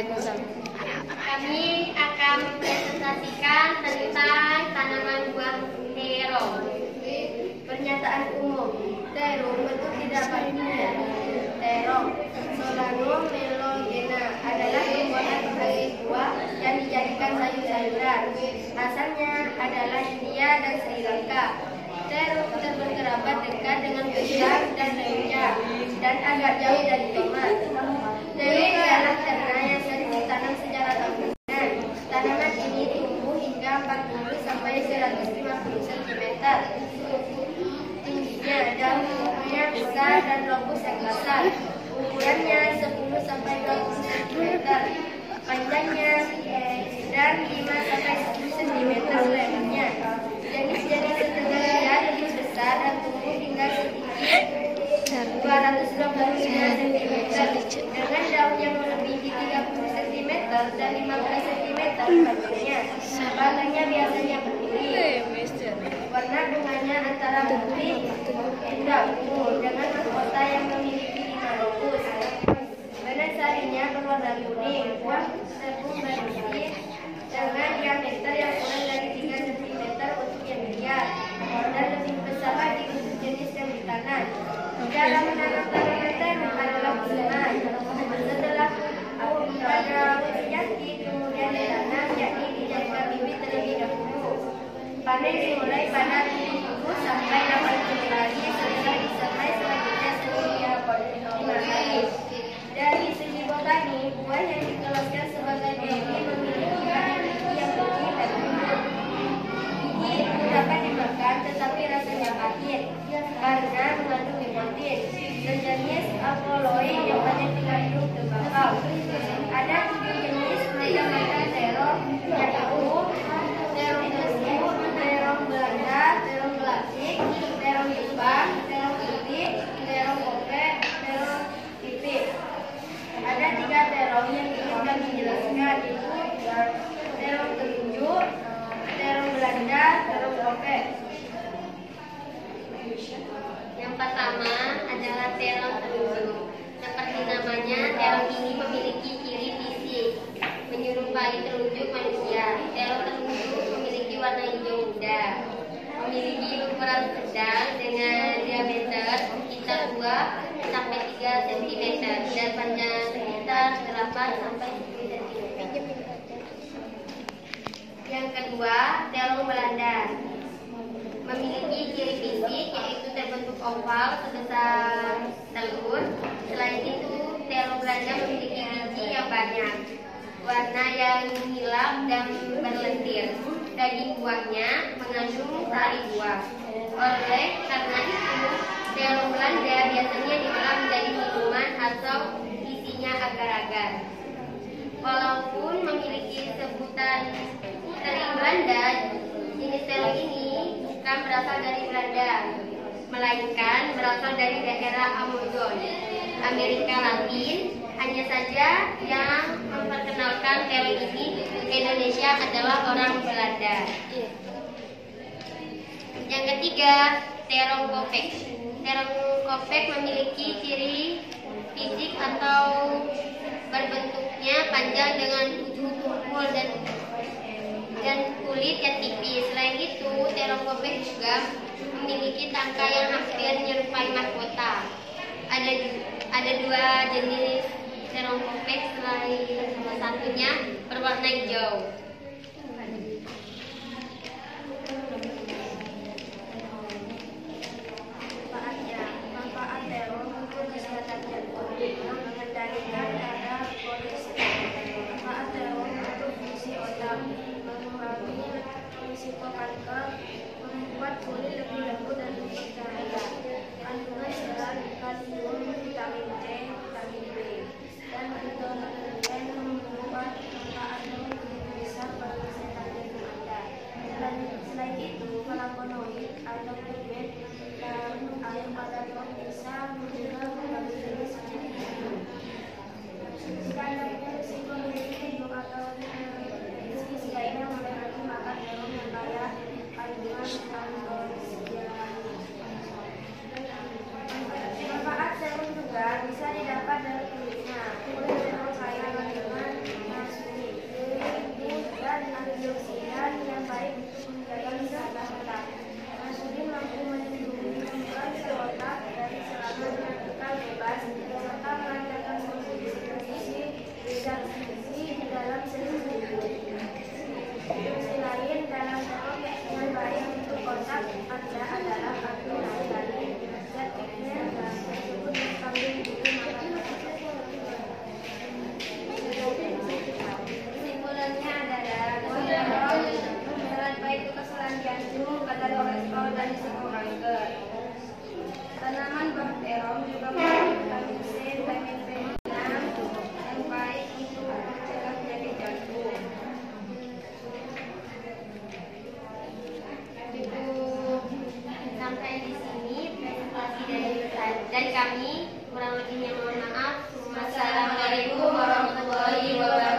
Waalaikumsalam. Kami akan mempresentasikan tentang tanaman buah terong. Pernyataan umum. Terong bentuk tidak pastinya. Terong Solanum melogena adalah tumbuhan berbagai buah yang dijadikan sayur-sayuran. Asalnya adalah India dan Sri Lanka. Terong berkerabat dekat dengan pisang dan lenja dan agak jauh dari tomat. Terong adalah sering ditanam secara tahunan. Tanaman ini tumbuh hingga 40 sampai 150 cm. Tingginya daunnya besar dan lokus yang kasar. Ukurannya 10 sampai 20 cm. Panjangnya dan 5 sampai 10 cm lebarnya. Jenis-jenis setengahnya lebih besar dan tumbuh hingga setinggi 225 cm dengan daun yang melebihi 30 cm dan 15 cm panjangnya. Batangnya biasanya berduri. Warna bunganya antara putih hingga ungu dengan mahkota yang memiliki lima lokus. Badan sarinya berwarna kuning, buah tepung berisi dengan diameter yang kurang dari 3 cm untuk yang liar dan lebih besar lagi untuk jenis yang ditanam. Cara menanam tanaman terong adalah usungan. Setelah pada jati kemudian ditanam yakni dijadikan bibit terlebih dahulu. Panen dimulai pada 70 sampai 80 hari serta disertai selanjutnya 5 hari. Dari segi botani, buah yang dikelaskan sebagai beri memiliki gizi yang tinggi dan itu dapat dimakan tetapi rasanya pahit karena mengandung nikotin. Sejenis apoloid yang banyak dikandung tembakau. Ada tujuh jenis macam-macam terong yaitu terong tersebut, terong Belanda, terong klasik, terong Jepang, terong putih, terong kope, terong tipis. Ada tiga terong yang ingin kami jelaskan yaitu terong telunjuk, terong Terong kope. Yang pertama adalah terong telunjuk. Seperti namanya, terong ini memiliki ciri fisik menyerupai telunjuk manusia. Terong telunjuk memiliki warna hijau muda, memiliki ukuran sedang dengan diameter sekitar 2 sampai 3 cm dan panjang sekitar 8 sampai 10 cm. Yang kedua, terong Belanda memiliki ciri fisik yaitu terbentuk oval sebesar telur. Selain itu, terong Belanda memiliki biji yang banyak, warna yang gelap dan berlendir. Daging buahnya mengandung sari buah. Oleh karena itu, terong Belanda biasanya diolah menjadi minuman atau isinya agar-agar. Walaupun memiliki sebutan teri Belanda, jenis terong ini bukan berasal dari Belanda, melainkan berasal dari daerah Amazon, Amerika Latin. Hanya saja yang memperkenalkan terong ini ke Indonesia adalah orang Belanda. Yang ketiga, terong kopek. Terong kopek memiliki ciri fisik atau berbentuknya panjang dengan ujung tumpul dan dan kulit yang tipis. Selain itu, terong kopek juga memiliki tangkai yang hampir menyerupai mahkota. Ada ada dua jenis terong kopek selain salah satunya berwarna hijau. Membuat kulit lebih lembut dan bercahaya. Kandungan Kurang lebihnya mohon maaf. Wassalamualaikum warahmatullahi wabarakatuh.